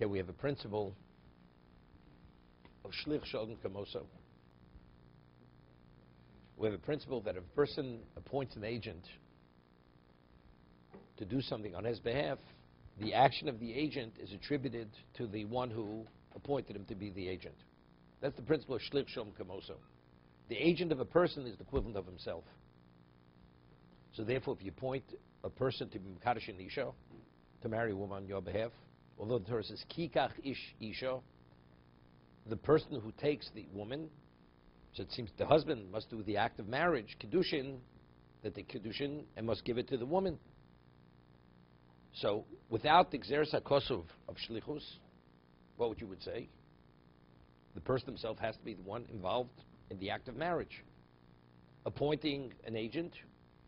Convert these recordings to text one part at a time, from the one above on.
Okay, we have a principle of shlich shalom kamoso. We have a principle that if a person appoints an agent to do something on his behalf, the action of the agent is attributed to the one who appointed him to be the agent. That's the principle of shlich shalom kamoso. The agent of a person is the equivalent of himself. So therefore, if you appoint a person to be Mekadosh to marry a woman on your behalf, although the Torah says Kikach Ish Isha, the person who takes the woman, so it seems the husband must do the act of marriage, Kedushin, that the Kedushin, and must give it to the woman. So without the Gzeres HaKosov of Shlichus, what would you would say? The person himself has to be the one involved in the act of marriage. Appointing an agent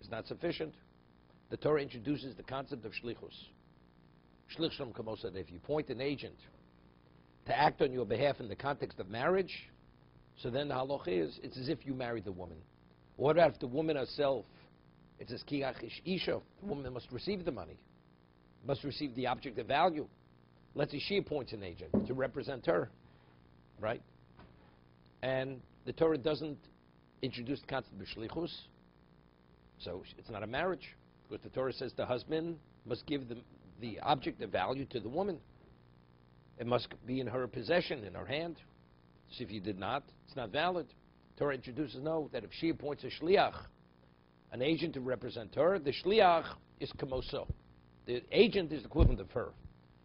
is not sufficient. The Torah introduces the concept of shlichus. Shlich shalom kamosa, if you appoint an agent to act on your behalf in the context of marriage, so then the halach is, it's as if you married the woman. What about if the woman herself, it's as kiach ish isha, the woman must receive the money, must receive the object of value. Let's say she appoints an agent to represent her, right? And the Torah doesn't introduce the concept of shlichus, so it's not a marriage, because the Torah says the husband must give the, the object of value to the woman. It must be in her possession, in her hand. So if you did not, it's not valid. Torah introduces no, that if she appoints a shliach, an agent to represent her, the shliach is kamoso. The agent is equivalent of her.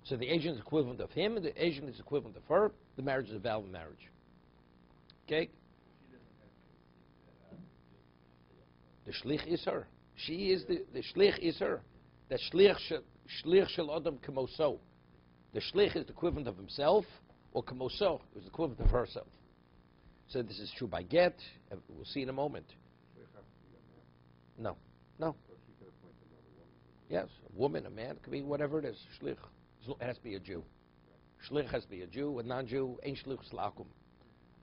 So the agent is equivalent of him, and the agent is equivalent of her. The marriage is a valid marriage. Okay? The shlich is her. She is the, the shlich is her. The shlich shel, shlich shel adam kamoso. The shlich is the equivalent of himself, or kamoso is the equivalent of herself. So this is true by get. We'll see in a moment. No, no. Yes, a woman, a man, it could be whatever it is. Shlich. It has to be a Jew. Shlich has to be a Jew. A non-Jew ain't shlich slakum.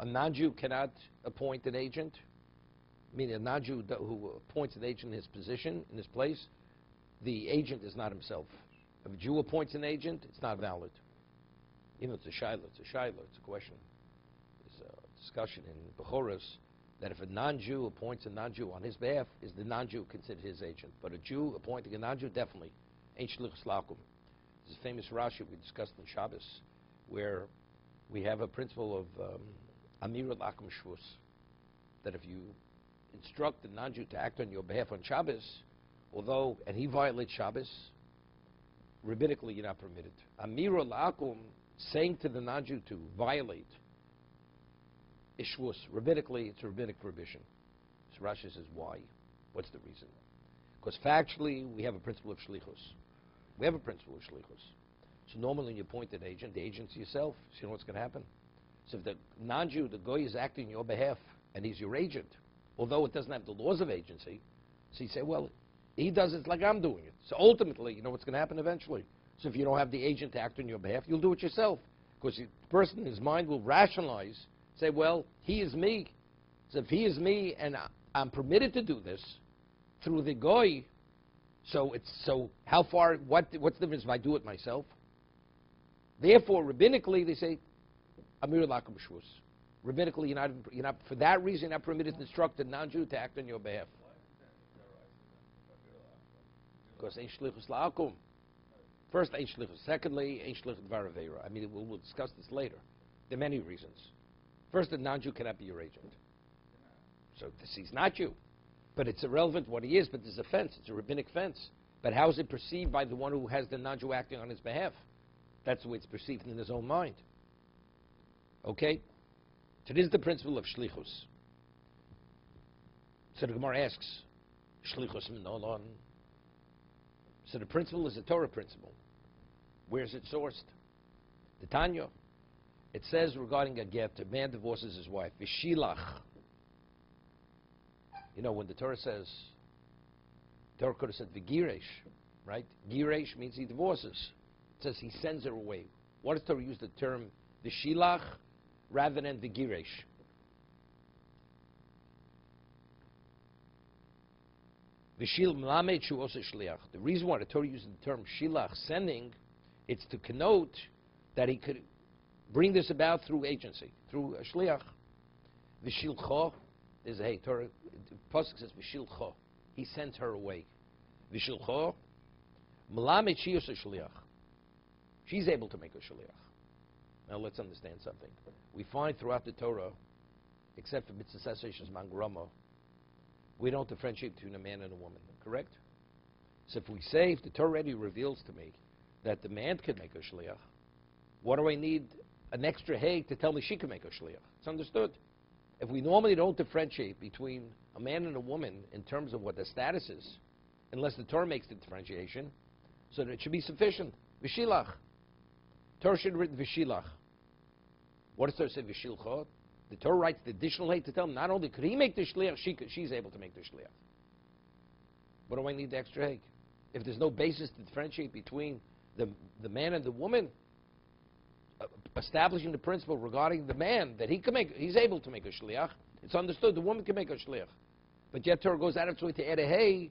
A non-Jew cannot appoint an agent meaning a non-Jew who appoints an agent in his position, in his place, the agent is not himself. If a Jew appoints an agent, it's not valid. Even if it's a shiloh, it's a shiloh, it's a question. There's a discussion in Bechoros that if a non-Jew appoints a non-Jew on his behalf, is the non-Jew considered his agent? But a Jew appointing a non-Jew, definitely. Ain't shlichus lakum. There's a famous Rashi we discussed in Shabbos, where we have a principle of um, Amir Lakum Shvus, that if you instruct the non-Jew to act on your behalf on Shabbos, although, and he violates Shabbos, rabbinically you're not permitted. Amira la'akum, saying to the non-Jew to violate ishvus, rabbinically it's a rabbinic prohibition. So Rashi says, why? What's the reason? Because factually, we have a principle of shlichus. We have a principle of shlichus. So normally when you appoint an agent, the agent's yourself. So you know what's going to happen? So if the non-Jew, the goy is acting on your behalf, and he's your agent, although it doesn't have the laws of agency. So you say, well, he does it like I'm doing it. So ultimately, you know what's going to happen eventually. So if you don't have the agent to act on your behalf, you'll do it yourself. Because the person in his mind will rationalize, say, well, he is me. So if he is me and I'm permitted to do this through the goy, so it's so how far what what's the difference if I do it myself? Therefore, rabbinically, they say, Amir Lakum Shvus. Rabbinically, you're not, you're not, for that reason, you're not permitted to instruct a non-Jew to act on your behalf. Because ain't shlichus la'akum. First, shlichus. Secondly, ain't shlichus varavera. I mean, we'll, we'll discuss this later. There are many reasons. First, a non-Jew cannot be your agent. So this, he's not you. But it's irrelevant what he is, but there's a fence. It's a rabbinic fence. But how is it perceived by the one who has the non-Jew acting on his behalf? That's the way it's perceived in his own mind. Okay? So this is the principle of shlichus. So the Gemara asks, shlichus minolon. So the principle is a Torah principle. Where is it sourced? The Tanya. It says regarding a get, a man divorces his wife. Vishilach. You know, when the Torah says, Torah could have said vigiresh, right? Giresh means he divorces. It says he sends her away. What does Torah use the term vishilach? rather than the mlamed shu shliach. The reason why the Torah uses the term shilach, sending, it's to connote that he could bring this about through agency, through a shliach. Vishilcho is a hey, Torah. Pasuk says vishilcho. He sent her away. Vishilcho. Malamed shiyos a shliach. She's able to make a shliach. Now let's understand something. We find throughout the Torah, except for mitzvah cessations mangrama, we don't differentiate between a man and a woman. Correct? So if we say, if the Torah already reveals to me that the man can make a shliach, what do I need an extra hay to tell me she can make a shliach? It's understood. If we normally don't differentiate between a man and a woman in terms of what the status is, unless the Torah makes the differentiation, so that it should be sufficient. Vishilach. Torah should have written Vishilach. What does Torah say Vishilcha? The Torah writes the additional hay to tell him not only could he make the shliach, she could, she's able to make the shliach. What do I need the extra hay? If there's no basis to differentiate between the, the man and the woman, uh, establishing the principle regarding the man that he can make, he's able to make a shliach. It's understood the woman can make a shliach, but yet Torah goes out of its way to add a hey,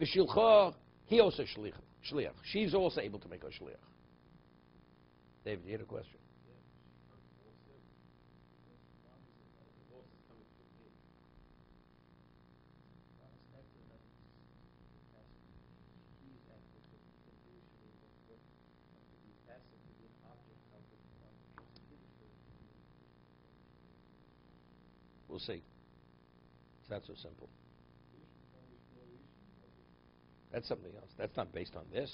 v'shilcha, he also shliach. Shliach. She's also able to make a shliach. David, you had a question. We'll see. It's not so simple. That's something else. That's not based on this.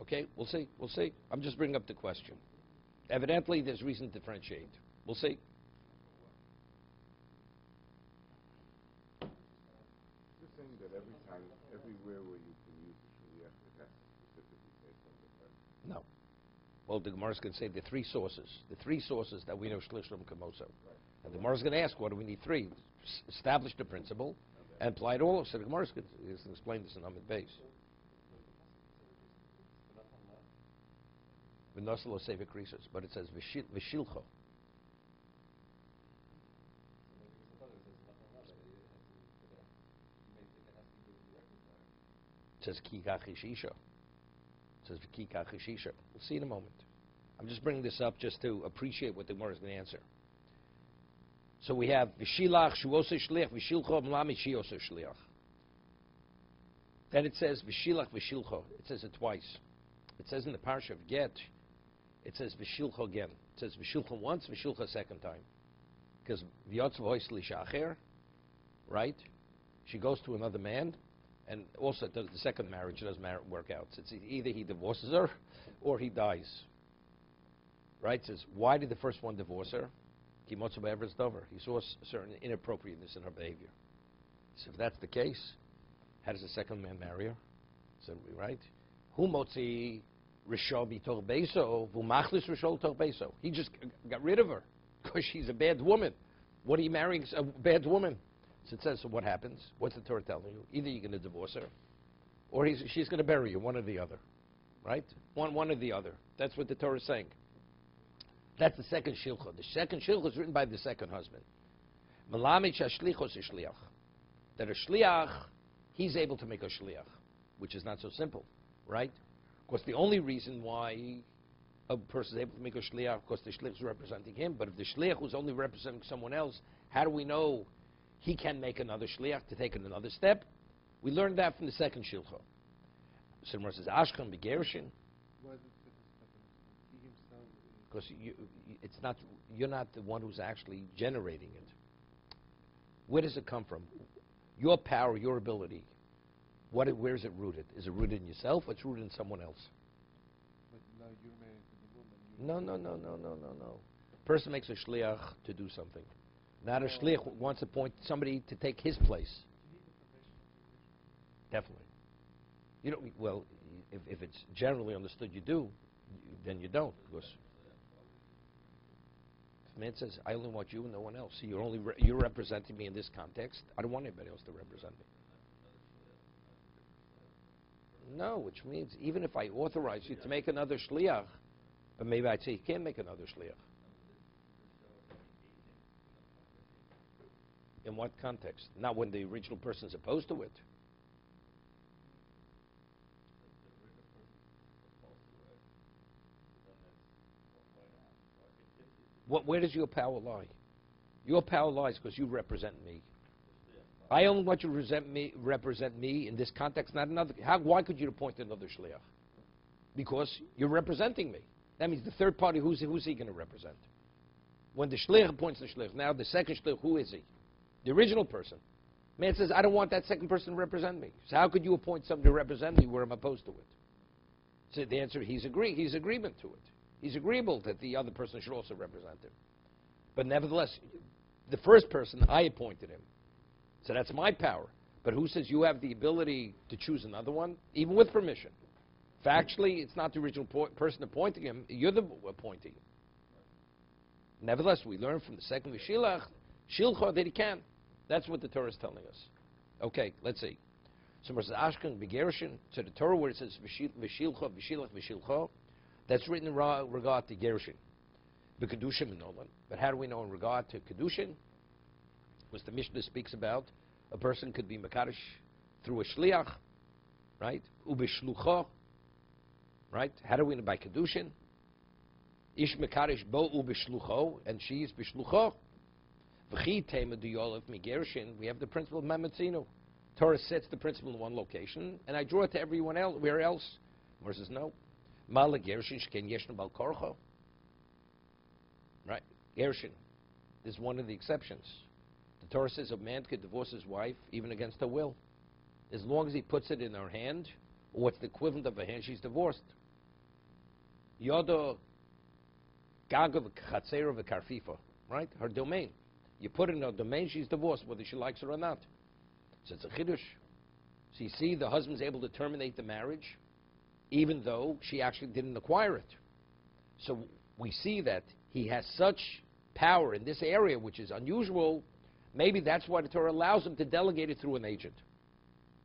Okay, we'll see. We'll see. I'm just bringing up the question. Evidently, there's reason to differentiate. We'll see. You're saying that every time, everywhere where you can use the shliach, it has to specifically say something, right? No. Well, the Gemara's going to say the three sources, the three sources that we know Shlishlam Kamoso. And the Gemara's going to ask, what do we need three? S- establish the principle and apply it all. So the Gemara's going to explain this in sevik risos, but it says v'shil- v'shilcho. It says ki. Says. We'll see in a moment. I'm just bringing this up just to appreciate what the Gemara is going to answer. So we have v'shilach shuose shliach v'shilcho mlami shiose shliach. Then it says v'shilach v'shilcho. It says it twice. It says in the parsha of Get, it says v'shilcho again. It says v'shilcho once, v'shilcho a second time. Because v'yotz lishacher, right? She goes to another man, and also the second marriage doesn't work out. It's either he divorces her, or he dies. Right? It says, why did the first one divorce her? He saw certain inappropriateness in her behavior. So if that's the case, how does the second man marry her? So, right? Hu motzi rishol b'tor beso, v'umachlis rishol tor. He just got rid of her because she's a bad woman. What are you marrying a bad woman? So it says, so what happens? What's the Torah telling you? Either you're going to divorce her, or he's, she's going to bury you, one or the other. Right? One, one or the other. That's what the Torah is saying. That's the second shilcha. The second shilcha is written by the second husband. That a shliach, he's able to make a shliach, which is not so simple, right? Of course, the only reason why a person is able to make a shliach, of course, the shliach is representing him. But if the shliach was only representing someone else, how do we know he can make another shliach to take it another step? We learned that from the second shilcha. So the says, Ashkan begerishin, Why is it second step? He himself because you, it's not you're not the one who's actually generating it. Where does it come from? Your power, your ability. What? Where is it rooted? Is it rooted in yourself? Or it's rooted in someone else? but now you're married to the woman. You No, no, no, no, no, no, no. Person makes a shliach to do something. Not a shliach wants to appoint somebody to take his place. Definitely. You don't. Well, if, if it's generally understood, you do. Then you don't, because. If man says, "I only want you and no one else," you're only re- you're representing me in this context. I don't want anybody else to represent me. No, which means even if I authorize you to make another shliach, But maybe I'd say you can't make another shliach. In what context? Not when the original person is opposed to it. What, where does your power lie? Your power lies because you represent me. I only want you to represent me, represent me in this context, not another. How, why could you appoint another shliach? Because you're representing me. That means the third party, who's, who's he going to represent? When the shliach appoints the shliach, now the second shliach, who is he? The original person. Man says, I don't want that second person to represent me. So how could you appoint somebody to represent me where I'm opposed to it? So the answer, he's agree, he's agreement to it. He's agreeable that the other person should also represent him. But nevertheless, the first person, I appointed him. So that's my power. But who says you have the ability to choose another one, even with permission? Factually, it's not the original person appointing him, you're the appointee. Nevertheless, we learn from the second Vishilach, Shilcha, that he can. That's what the Torah is telling us. Okay, let's see. So versus Ashkan Begerishin, to the Torah where it says Vishil- Vishilcha, Vishilach, Vishilcha, that's written in regard to Gerushin. The Kedushin and Nolan. But how do we know in regard to Kedushin? Because the Mishnah speaks about a person could be Makarish through a Shliach, right? Ubishlucha, right? How do we know by Kedushin? Ish Makarish bo ubishlucho, and she is Bishlucho. We have the principle of Mamatzino. Torah sets the principle in one location, and I draw it to everyone else. Where else? Mor no. Mala gershin shken yeshna. Right, gershin is one of the exceptions. The Torah says a man could divorce his wife even against her will, as long as he puts it in her hand, or what's the equivalent of a hand, she's divorced. Yodo gaga v'chatzera v'karfifa, right? Her domain. You put in her domain, she's divorced, whether she likes it or not. So it's a chiddush. So you see, the husband's able to terminate the marriage, even though she actually didn't acquire it. So we see that he has such power in this area, which is unusual. Maybe that's why the Torah allows him to delegate it through an agent.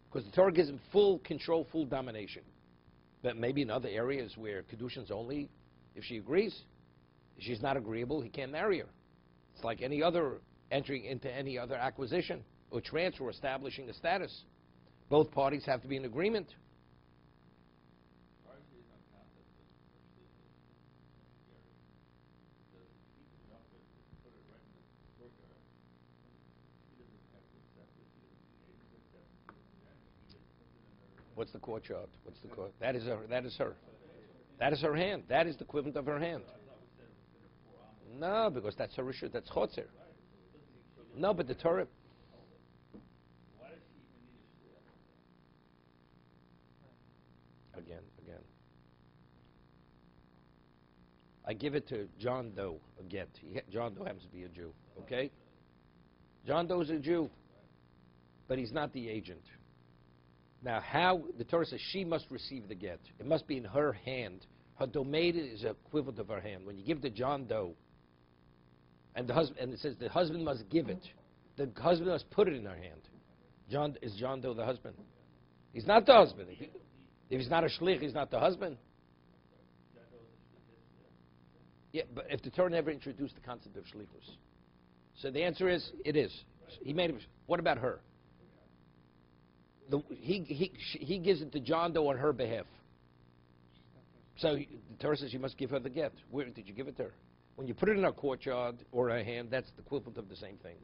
Because the Torah gives him full control, full domination. But maybe in other areas where Kedushin's only if she agrees. If she's not agreeable, he can't marry her. It's like any other entering into any other acquisition or transfer establishing a status. Both parties have to be in agreement. What's the courtyard? What's the court? That is her. That is her. That is her hand. That is the equivalent of her hand. No, because that's a issue. That's chotzer. No, but the Torah. Again, again. I give it to John Doe again. John Doe happens to be a Jew. Okay. John Doe's a Jew, but he's not the agent. Now, how the Torah says she must receive the get. It must be in her hand. Her domain is equivalent of her hand. When you give to John Doe, and the husband, and it says the husband must give it. The husband must put it in her hand. John is John Doe the husband? He's not the husband. If, he, if he's not a shlich, he's not the husband. Yeah, but if the Torah never introduced the concept of shlichus, so the answer is it is. He made it. What about her? The, he, he, he gives it to John Doe on her behalf. So he- the Torah says you must give her the get. Where did you give it to her? When you put it in her courtyard or her hand, that's the equivalent of the same thing.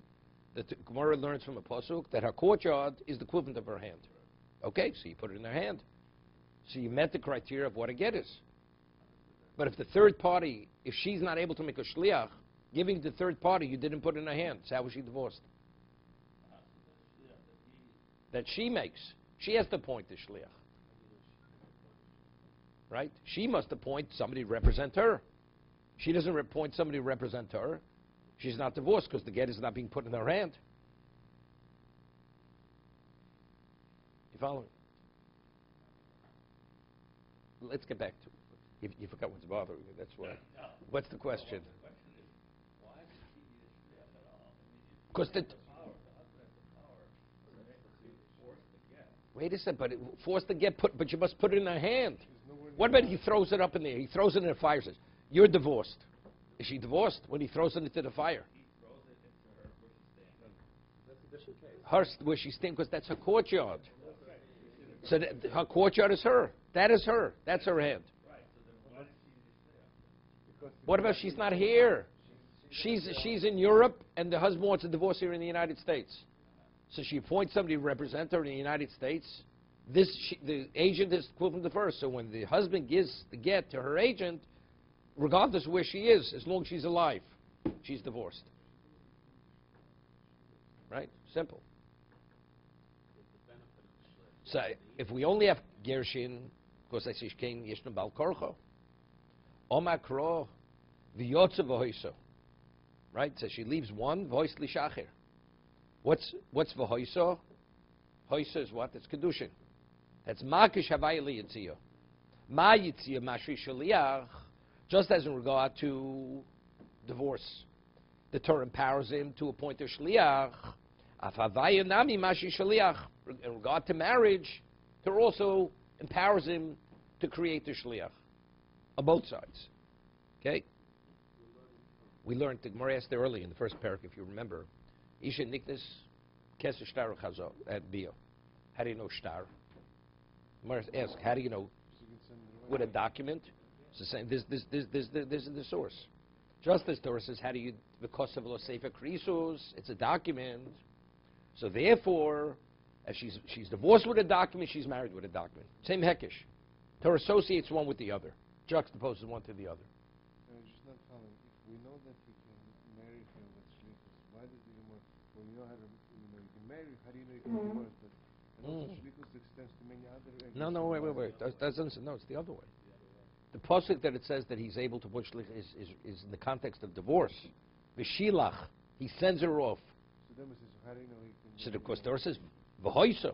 The Gemara learns from a pasuk that her courtyard is the equivalent of her hand. Okay, so you put it in her hand. So you met the criteria of what a get is. But if the third party, if she's not able to make a shliach, giving the third party, you didn't put in her hand. So how was she divorced? That she makes. She has to appoint the shliach. Right? She must appoint somebody to represent her. She doesn't appoint somebody to represent her. She's not divorced because the get is not being put in her hand. You follow me? Let's get back to you, you forgot what's bothering you. That's why. What's the question? Because the wait a second, but it, force the get put, but you must put it in her hand. What about he throws it up in the air? He throws it in the fire. Says, You're divorced. Is she divorced when he throws it into the fire? Her, where she's staying, because that's her courtyard. So that, her courtyard is her. That is her. That's her hand. What about she's not here? She's, she's in Europe, and the husband wants a divorce here in the United States. So she appoints somebody to represent her in the United States. This she, the agent is equivalent to first. So when the husband gives the get to her agent, regardless of where she is, as long as she's alive, she's divorced. Right? Simple. So if we only have Gershin, because I say Shkein Yishna Bal Korcho, Omakro, V'yotze V'hoiso. Right? So she leaves one, V'hois Lishachir. What's, what's V'hoiso? Hoiso is what? It's Kedushin. That's Makish Havaya Yitziyah. Ma Yitziyah Mashri Shaliach, just as in regard to divorce. The Torah empowers him to appoint a Shliach. Afavaya Nami Mashri Shaliach. In regard to marriage, Torah also empowers him to create the Shliach. On both sides. Okay? We learned, the Gemara asked there early in the first parak, if you remember, Isha Niknis Keser Shtar Chazo at Bio. How do you know Shtar? Gemara asks, how do you know with a document? It's the same. This, this, this, this, this, this is the source. Just as Torah says, how do you, because of Lo Sefer Krisus, it's a document. So therefore, as she's, she's divorced with a document, she's married with a document. Same Hekish. Torah associates one with the other, juxtaposes one to the other. I'm just not following. If we know that we can marry him with shlichus, why does the Gemara, when you know how to, you know, you can marry, how do you know you can divorce that? And also Mm. shlichus extends to many other No, no, wait, wait, wait. Bible. That, that doesn't, no, it's the other way. The pasuk that it says that he's able to put shlich is, is, is in the context of divorce. V'shilach, he sends her off. So then it says, how do you know he can of course? Torah says v'hoisa.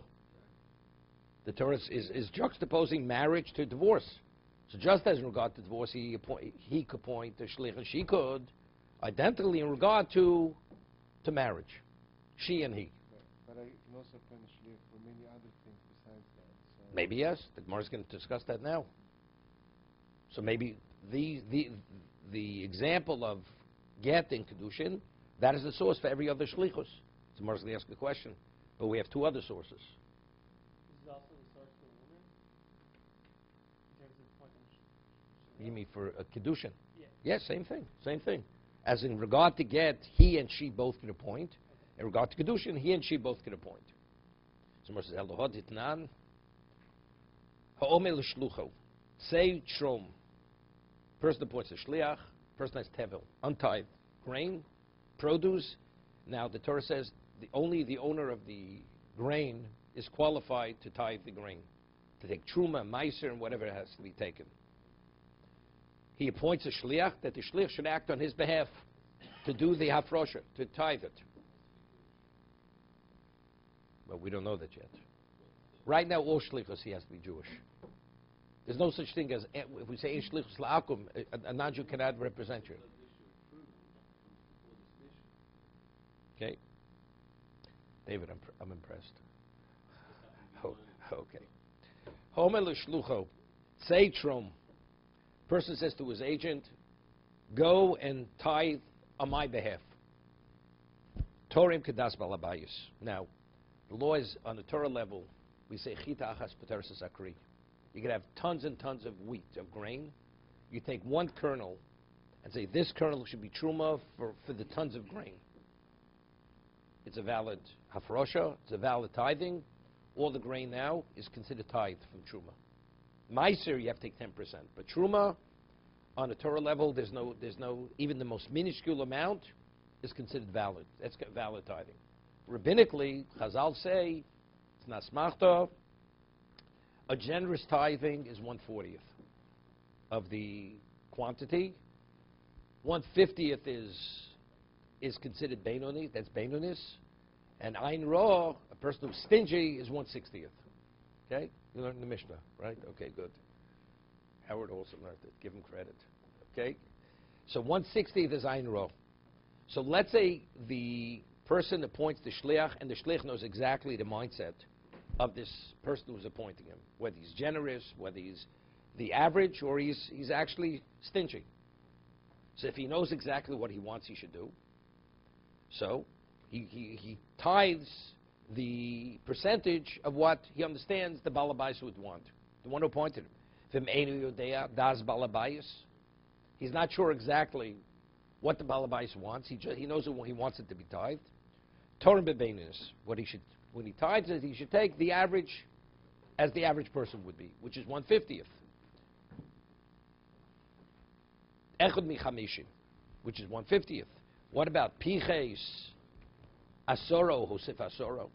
The Torah is, is juxtaposing marriage to divorce. So just as in regard to divorce, he appoint, he could point to shlich and she could, identically in regard to to marriage, she and he. But, but I can also appoint a shlich for many other things besides that. So Maybe yes. The Gemara is going to discuss that now. So maybe the the the example of get in kedushin that is the source for every other shlichus. The is going to ask a question, but we have two other sources. This is also the source for women in terms of appointing. sh- You mean for a kedushin? Yeah. Yes, same thing, same thing. As in regard to get, he and she both get can appoint. In regard to kedushin, he and she both can appoint. So Gemara says, "Elohod itnan ha'omel shlucho." Say trom. Person appoints a shliach. Person has tevel, untithed grain, produce. Now the Torah says the, only the owner of the grain is qualified to tithe the grain, to take truma, meiser, and whatever has to be taken he appoints a shliach that the shliach should act on his behalf to do the hafrosha, to tithe it. But we don't know that yet. Right now, all shlichus he has to be Jewish. There's no such thing as eh, if we say a, non-Jew cannot represent you. Okay, David, I'm, I'm impressed. Oh, okay. Homer l'shlucho, trom. Person says to his agent, go and tithe on my behalf. Torim kedas balabayis. Now, the law is on the Torah level, we say chita achas pateres akri. You could have tons and tons of wheat, of grain. You take one kernel and say, this kernel should be truma for, for the tons of grain. It's a valid hafrosha, it's a valid tithing. All the grain now is considered tithe from truma. Meiser, you have to take 10%. But Truma, on a Torah level, there's no, there's no, even the most minuscule amount is considered valid. That's valid tithing. Rabbinically, Chazal say, it's not smachta, a generous tithing is 140th of the quantity. 150th is, is considered Benoni, that's Benonis. And Ein Ra, a person who's stingy, is 160th. Okay? You learned the Mishnah, right? Okay, good. Howard also learned it. Give him credit. Okay? So 160th is Ein Ro. So let's say the person appoints the shliach, and the shliach knows exactly the mindset of this person who's appointing him, whether he's generous, whether he's the average, or he's, he's actually stingy. So if he knows exactly what he wants, he should do. So he, he, he tithes the percentage of what he understands the balabais would want. The one who appointed him. He's not sure exactly what the balabais wants. He, he knows that he wants it to be tithed. Torah bebenis. What he should, when he tithes it, he should take the average as the average person would be, which is one fiftieth. Echad michamishim, which is one fiftieth. What about piches, asoro, hosif asoro?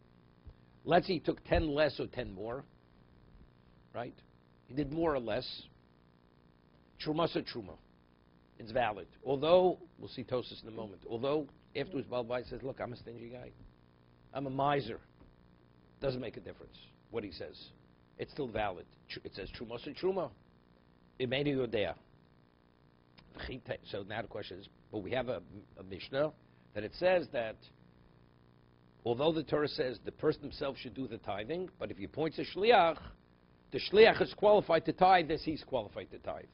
Let's say he took ten less or ten more, right? He did more or less. Truma or truma. It's valid. Although, we'll see Tosis in a moment, although afterwards Balbai says, look, I'm a stingy guy. I'm a miser. Doesn't make a difference what he says. It's still valid. It says truma or truma. Imeni yodea. Chite- So now the question is, but we have a, a Mishnah that it says that although the Torah says the person himself should do the tithing, but if he appoints a shliach, the shliach is qualified to tithe as he's qualified to tithe.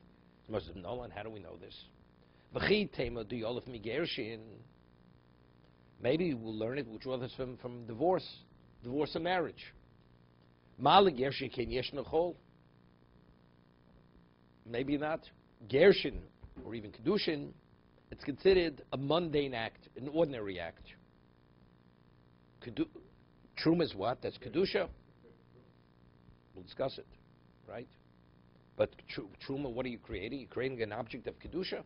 Moses Nolan, how do we know this? Maybe we'll learn it, we'll draw this from, from divorce, divorce and marriage. Maybe not. Gershin, or even Kedushin, it's considered a mundane act, an ordinary act. Kedu- Truma is what? That's Kedusha. We'll discuss it, right? But tru- Truma, what are you creating? You're creating an object of Kedusha?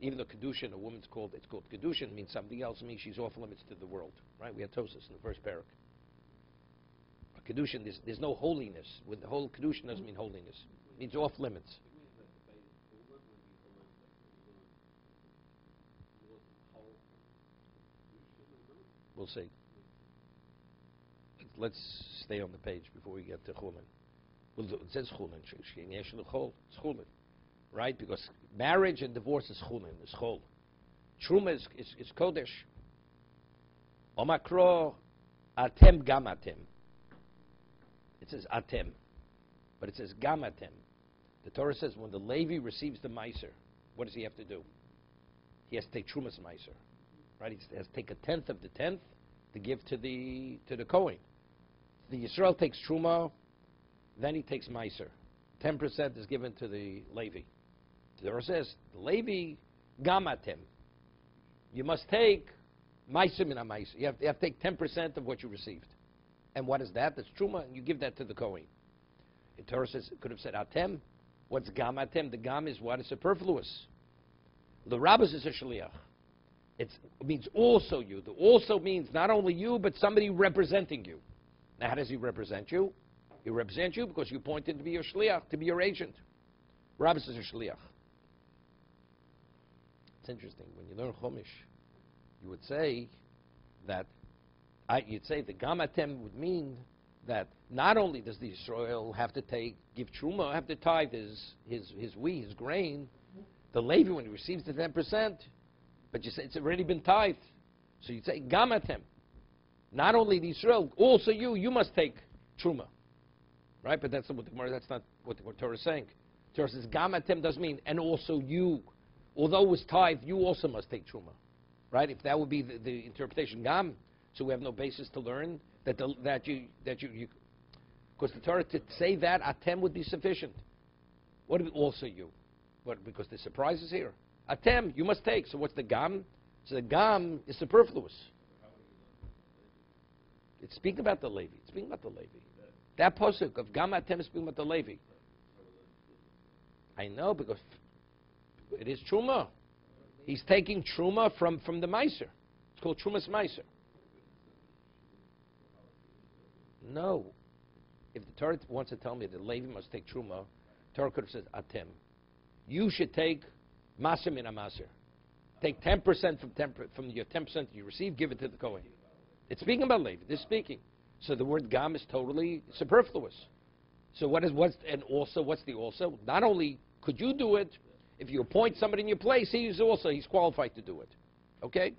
Even though Kedushin, a woman's called, it's called Kedushin, means something else, means she's off limits to the world, right? We had Tosis in the first parak. Kedushin, there's, there's no holiness. With the whole Kedushin doesn't mean holiness. It means off limits. We'll see. Let's- stay on the page before we get to Chulin. Well, it says Chulin. It's Chulin. Right? Because marriage and divorce is Chulin, is Chol. Truma is, is, is Kodesh. Omakro atem gam atem. It says atem. But it says gam atem. The Torah says when the Levi receives the Meiser, what does he have to do? He has to take Trumas Meiser. Right? He has to take a tenth of the tenth to give to the to the Kohen. The Yisrael takes Truma, then he takes Meiser. Ten percent is given to the Levi. The Torah says the Levi gamatem. You must take Meiser min you have to take ten percent of what you received. And what is that? That's Truma, and you give that to the Kohen. The Torah says could have said Atem. What's gam atem? The Gam is what is superfluous. The Rabbis is a Shaliach. It's, it means also you. The also means not only you, but somebody representing you. Now, how does he represent you? He represents you because you appointed to be your shliach, to be your agent. Rabbis is a shliach. It's interesting. When you learn Chumash, you would say that, I, you'd say the gamatem would mean that not only does the Israel have to take, give truma, have to tithe his, his, his wheat, his grain, the Levi, when he receives the 10%, but you say it's already been tithed. So you'd say, Gamatem. Not only the Israel, also you, you must take Truma. Right? But that's, not what the, Gemara- that's not what the Torah is saying. Torah says, Gamatem does mean, and also you. Although it was tithed, you also must take Truma. Right? If that would be the, the interpretation, Gam, so we have no basis to learn that, the, that you, that you, you, because the Torah to say that, Atem would be sufficient. What if also you? What, because the surprise is here. Atem, you must take. So what's the gam? So the gam is superfluous. It's speaking about the Levi. It's speaking about the Levi. That posuk of gam atem is speaking about the Levi. I know because it is truma. He's taking truma from, from the meiser. It's called trumas meiser. No. If the Torah wants to tell me that Levi must take truma, Torah could have said atem. You should take maser min maser. Take 10% from 10 from your 10% you receive, give it to the Kohen. It's speaking about Levi. It's speaking. So the word gam is totally superfluous. So what is what's and also what's the also? Not only could you do it, if you appoint somebody in your place, he's also he's qualified to do it. Okay?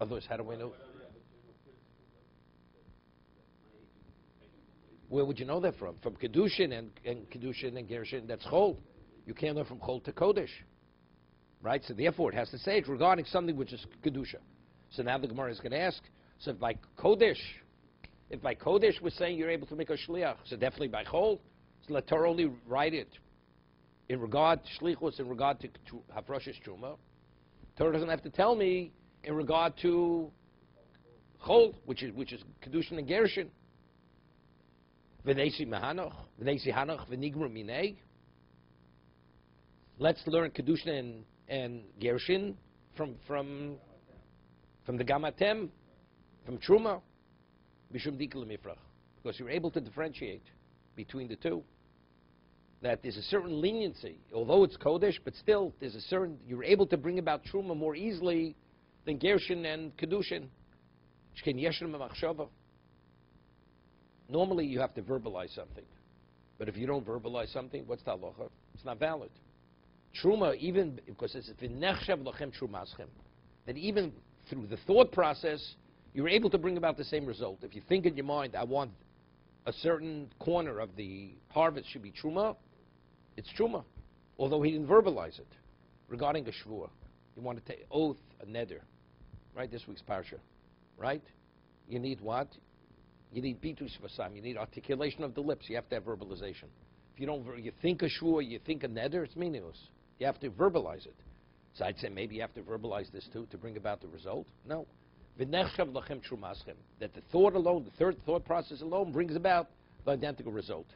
Otherwise, how do we know? Where would you know that from? From Kedushin and, and Kedushin and Gershon, that's Chol. You can't learn from Chol to Kodesh. Right? So therefore, it has to say it regarding something which is Kedusha. So now the Gemara is going to ask, so if by Kodesh, if by Kodesh we're saying you're able to make a Shliach, so definitely by Chol, so let Torah only write it in regard to Shlichus, in regard to, to Hafroshes Truma. Torah doesn't have to tell me in regard to Chol, which is, which is Kedushin and Gershon. V'nesi Mahanoch, V'nesi Hanoch, V'nigru Minei. Let's learn Kedushin and, and Gershon from, from, from the Gamatem, from Truma, Dikul Mifrach. Because you're able to differentiate between the two. That there's a certain leniency, although it's Kodesh, but still there's a certain, you're able to bring about Truma more easily than Gershon and Kedushin. Shken Yeshem Machshava. Normally you have to verbalize something. But if you don't verbalize something, what's the halacha? It's not valid. Truma, even because it's v'nechshav lachem trumaschem, that even through the thought process, you're able to bring about the same result. If you think in your mind, I want a certain corner of the harvest should be truma, it's truma, although he didn't verbalize it. Regarding a shvua, you want to take oath, a neder, right? This week's parsha, right? You need what? You need bitus vasam. You need articulation of the lips. You have to have verbalization. If you don't, you think a shvua, you think a neder, it's meaningless. You have to verbalize it. So I'd say maybe you have to verbalize this too to bring about the result. No. That the thought alone, the third thought process alone, brings about the identical result.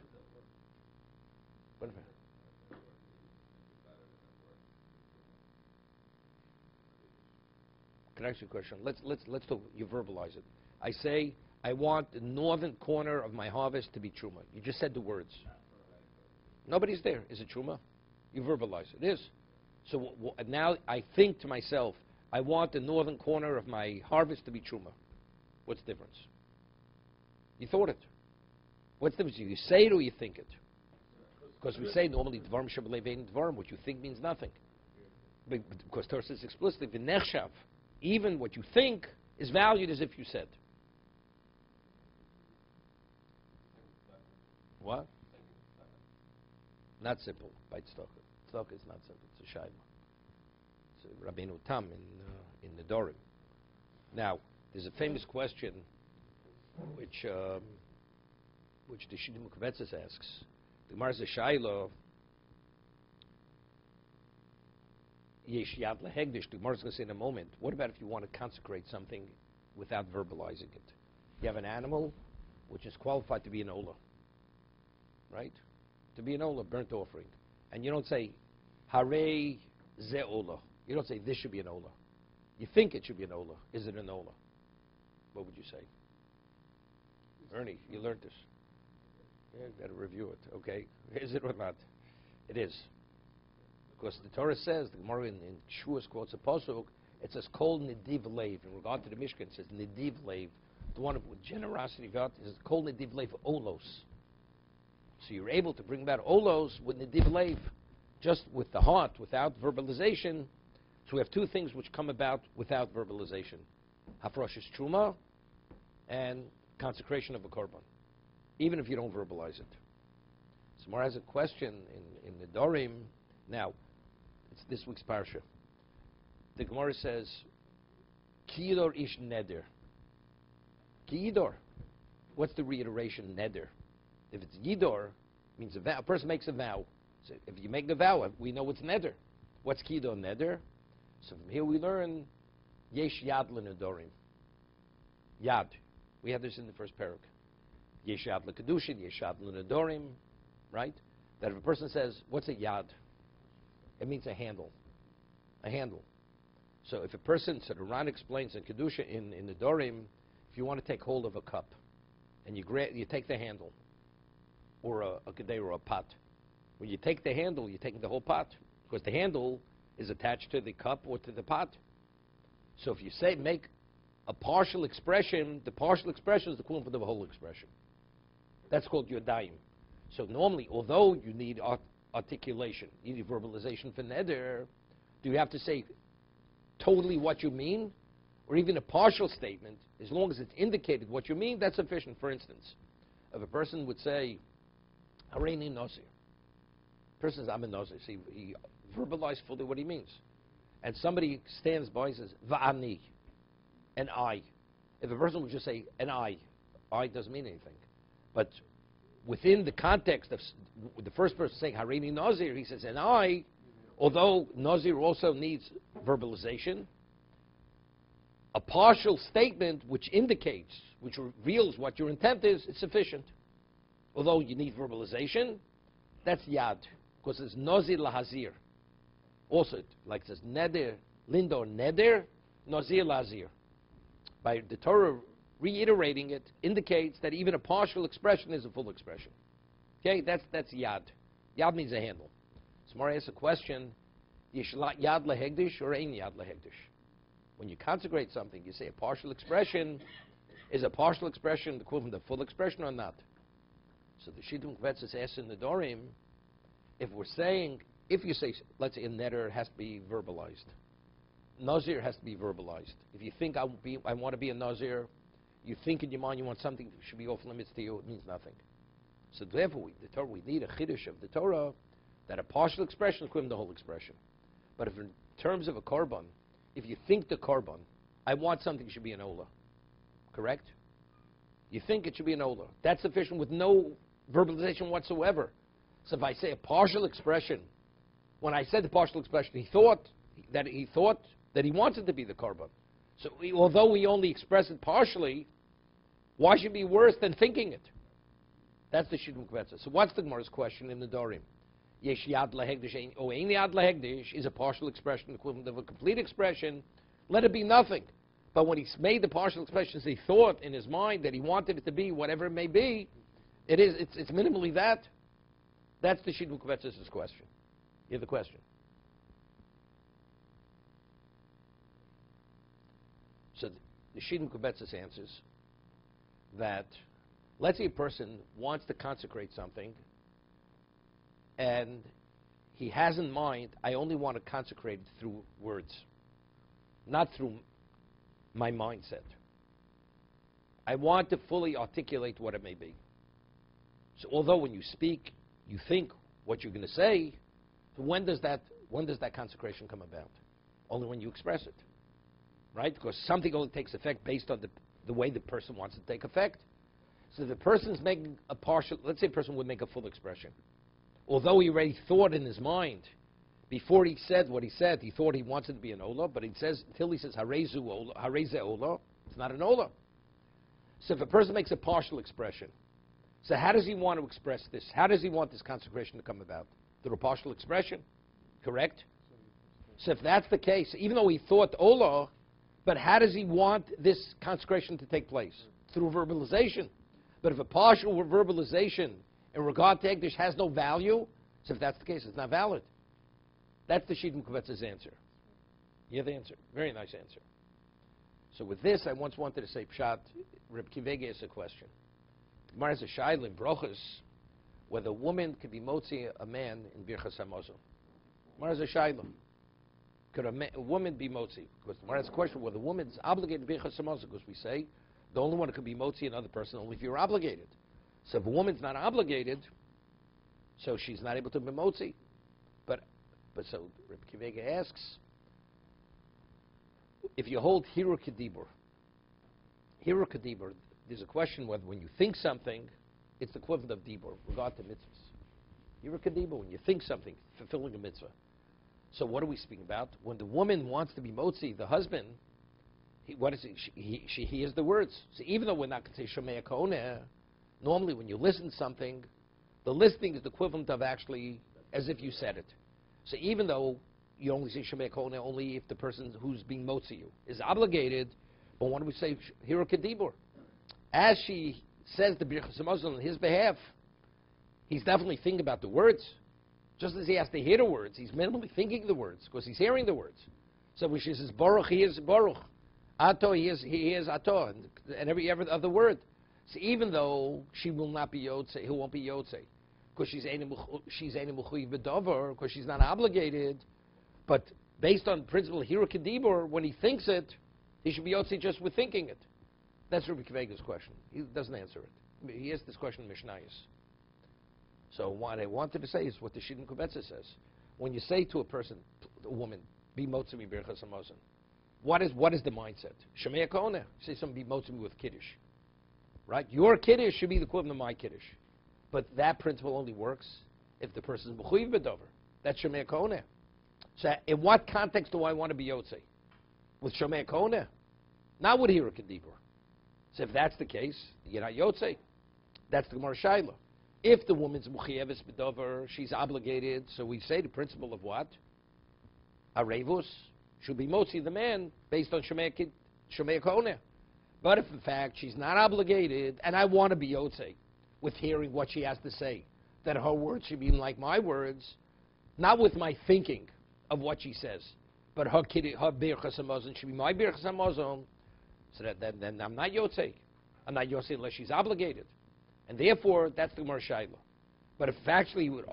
Can I ask you a question? Let's let's let's talk. You verbalize it. I say I want the northern corner of my harvest to be truma. You just said the words. Nobody's there. Is it truma? You verbalize it. It is. So now I think to myself, I want the northern corner of my harvest to be truma. What's the difference? You thought it. What's the difference? You say it or you think it? Because we say normally dvarim shabalevein dvarim, what you think means nothing. Because Torah says explicitly, even what you think is valued as if you said. What? Not simple by tzedakah. Tzedakah is not simple. It's a shaima. It's a Rabbeinu Tam in uh, in Nedorim. Now, there's a famous question which um, which the Shita Mekubetzes asks. The Gemara says Shaila. Yesh yad lehegdish. The Gemara is going to say in a moment. What about if you want to consecrate something without verbalizing it? You have an animal which is qualified to be an ola, right? To be an ola, burnt offering, and you don't say hare ze ola. You don't say this should be an ola. You think it should be an ola. Is it an ola? What would you say? Ernie, you learned this. Yeah, you to review it. Okay, is it or not? It is. Because the Torah says, the Gemara in, in Shuas quotes a pasuk, it says, Kol Nidiv Lev. In regard to the Mishkan, it says, Nidiv Lev. The one with generosity of God is Kol Nidiv Lev Olos. So you're able to bring about Olos with Nidiv Lev, just with the heart, without verbalization. So we have two things which come about without verbalization. Hafrosh is Truma and consecration of a korban, even if you don't verbalize it. So Mar has a question in, in Nedorim. Now, it's this week's parsha. The Gemara says, Kiyidor ish neder. Kiyidor. What's the reiteration neder? If it's yidor, means a vow. A person makes a vow. So if you make a vow, we know what's neder. What's kiyidor neder? So from here we learn yesh yad l'nedorim. Yad. We had this in the first parak. Yesh yad l'kedushin, yesh yad l'nedorim. Right? That if a person says, what's a yad? It means a handle. A handle. So if a person, so the Ran explains in Kedusha, in, in Nedorim, if you want to take hold of a cup, and you, you take the handle, or a, a gedei or a pot, when you take the handle, you're taking the whole pot, because the handle is attached to the cup or to the pot. So if you say, make a partial expression, the partial expression is the equivalent for the whole expression. That's called yodayim. So normally, although you need art- articulation, you need verbalization for neder, do you have to say totally what you mean? Or even a partial statement, as long as it's indicated what you mean, that's sufficient. For instance, if a person would say, Hareini Nosir, Person's I'm a Nazir. See, he verbalized fully what he means. And somebody stands by and says, Va'ani, and I. If a person would just say, an I, I doesn't mean anything. But within the context of the first person saying Harini Nazir, he says, and I, although Nazir also needs verbalization, a partial statement which indicates, which reveals what your intent is, is sufficient. Although you need verbalization, that's yad, because it's Nazir lahazir. Also, like says, neder, lindor neder, Nazir lahazir. By the Torah reiterating it indicates that even a partial expression is a full expression. Okay, that's that's yad. Yad means a handle. Smar asks a question: Yishlat yad lehegdish or ein yad lehegdish? When you consecrate something, you say a partial expression is a partial expression the equivalent of full expression or not. So the Shita Mekubetzes asks in Nedorim, if we're saying, if you say, let's say a neder has to be verbalized, Nazir has to be verbalized. If you think I, be, I want to be a Nazir, you think in your mind you want something that should be off limits to you, it means nothing. So therefore, we, the Torah, we need a chiddush of the Torah that a partial expression is the whole expression. But if in terms of a korban, if you think the korban, I want something should be an ola, correct? You think it should be an ola. That's sufficient with no verbalization whatsoever. So if I say a partial expression, when I said the partial expression, he thought that he thought that he wanted to be the korban. So we, although we only express it partially, why should it be worse than thinking it? That's the Shita Mekubetzes. So what's the Gemara's question in Nedorim? Yesh yad lahegdish ein- or ein yad lahegdish is a partial expression equivalent of a complete expression. Let it be nothing. But when he made the partial expressions, he thought in his mind that he wanted it to be whatever it may be. It is. It's, it's minimally that. That's the Shita Mekubetzes's question. You have the question. So the Shita Mekubetzes's answers that let's say a person wants to consecrate something and he has in mind, I only want to consecrate it through words, not through my mindset. I want to fully articulate what it may be. So although when you speak, you think what you're going to say, when does that when does that consecration come about? Only when you express it. Right? Because something only takes effect based on the, the way the person wants it to take effect. So the person's making a partial, let's say a person would make a full expression. Although he already thought in his mind, before he said what he said, he thought he wanted to be an Ola, but he says, until he says, Harezu Ola, Hareze Ola, it's not an Ola. So if a person makes a partial expression, so how does he want to express this? How does he want this consecration to come about? Through a partial expression, correct? So if that's the case, even though he thought Ola, but how does he want this consecration to take place? Through verbalization. But if a partial verbalization in regard to Ekdish has no value, so if that's the case, it's not valid. That's the Shita Mekubetzes's answer. You have the answer. Very nice answer. So with this, I once wanted to say, Pshat, Reb Akiva Eiger is a question. The Gemara has a shaila in whether a woman could be motzi a man in Birchas HaMazon. Gemara has a. Could a, ma- a woman be motzi? Because the Gemara has a question whether a woman is obligated to Birchas HaMazon, because we say the only one who could be motzi another person only if you're obligated. So if a woman's not obligated, so she's not able to be motzi. But, but so Reb Akiva Eiger asks, if you hold Hirhur Kedibur, Hirhur Kedibur, there's a question whether when you think something, it's the equivalent of Dibur, regard to mitzvahs. a Kedibur, when you think something, fulfilling a mitzvah. So what are we speaking about? When the woman wants to be motzi, the husband, he, what is it? She, he, she hears the words. So even though we're not going to say Shomea Koneh, normally when you listen to something, the listening is the equivalent of actually as if you said it. So even though you only say Shemei Kone only if the person who's being motzi you is obligated, but when we say Hirhur Kedibur, as she says the Birchas Hamazon on his behalf, he's definitely thinking about the words. Just as he has to hear the words, he's minimally thinking the words because he's hearing the words. So when she says Baruch, he is Baruch. Ato, he is he is Ato, and, and every every other word. So even though she will not be Yotze, he won't be Yotze, because she's she's B'Dover, because she's not obligated. But based on principle Hirhur Kedibur, when he thinks it, he should be Yotze just with thinking it. That's Rabbi Akiva Eiger's question. He doesn't answer it. He asked this question in Mishnayos. So what I wanted to say is what the Shita Mekubetzes says. When you say to a person, a woman, be motzimi birchas hamazon, what is what is the mindset? Shemei kona. Say something be motzimi with kiddush, right? Your kiddush should be the equivalent of my kiddush, but that principle only works if the person is b'chuyiv bedover. That's shemei kona. So in what context do I want to be yotzei? With shemei kona, not with hirhur kedibur. So if that's the case, you're not yotzei. That's the Gemara Shaila. If the woman's muchiyeves bedover, she's obligated. So we say the principle of what? Arevus should be motzi the man based on shemei shemei. But if in fact she's not obligated, and I want to be yotzei with hearing what she has to say, that her words should be like my words, not with my thinking of what she says, but her kid, her birchas hamazon should be my birchas hamazon. So that then, then I'm not yotzei. I'm not yotzei unless she's obligated. And therefore, that's the Gemara Shaila. But if actually you would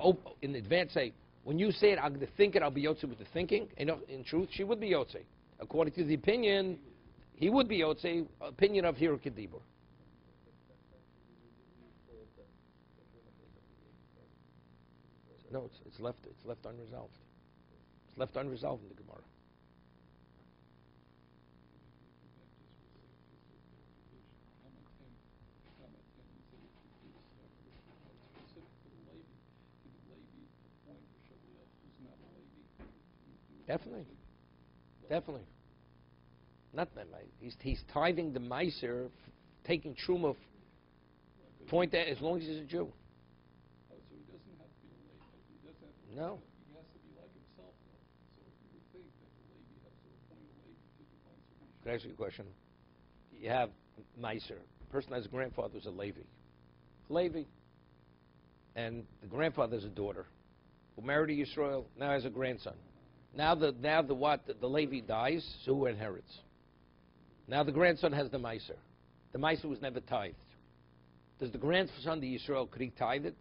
in advance say, when you say it, I'm going to think it, I'll be Yotze with the thinking, in, in truth, she would be Yotze. According to the opinion, he would be Yotze, opinion of Hirhur Kedibur. No, it's, it's left. It's left unresolved. It's left unresolved in the Gemara. Definitely, definitely. Not that. He's he's tithing the meiser, f- taking truma. Point that as long as he's a Jew. No. He has to be like himself, though. So you would think that the Levi has to appoint a Levi to the conservation. Can I ask you a question? You have Meiser. The person has a grandfather who's a Levi. Levi. And the grandfather's a daughter who married a Yisrael, now has a grandson. Now the now the what the, the Levi dies, so who inherits? Now the grandson has the Meiser. The Meiser was never tithed. Does the grandson, the Israel, could he tithe it?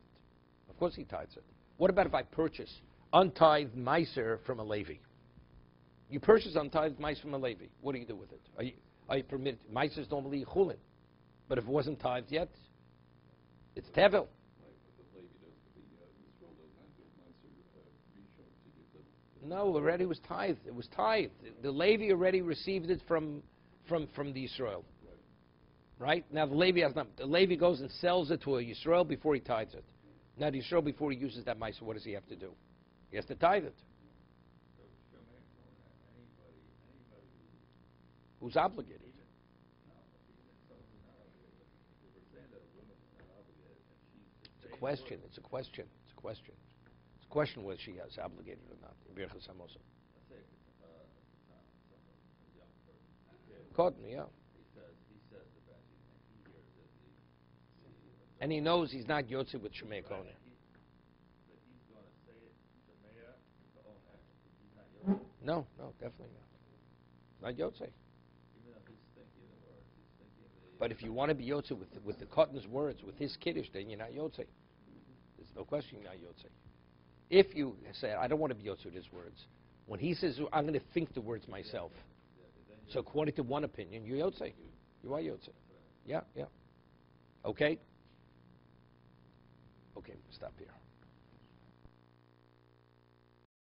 Of course he tithes it. What about if I purchase untithed Meiser from a Levi? You purchase untithed mice from a Levi. What do you do with it? Are you, are you permitted? Mice is normally chulin, but if it wasn't tithed yet, it's tevel. No, already was tithed. It was tithed. The Levi already received it from, from, from the Yisrael. Right now, the Levi has not. The Levi goes and sells it to a Yisrael before he tithes it. Now, the Yisrael before he uses that mice, what does he have to do? He has to tithe it. Who's obligated? It's a question. It's a question. It's a question. Question whether she is obligated or not. Birchas me, yeah. And he knows he's not Yotze with Shemei Kone. No, no, definitely not. Not Yotze. But if you want to be Yotze with, with the Cotton's words, with his Kiddush, then you're not Yotze. There's no question you're not Yotze. If you say, I don't want to be his words, when he says, oh, I'm going to think the words myself, so according to one opinion, you're Yotze. You are Yotze. Yeah, yeah. Okay? Okay, stop here.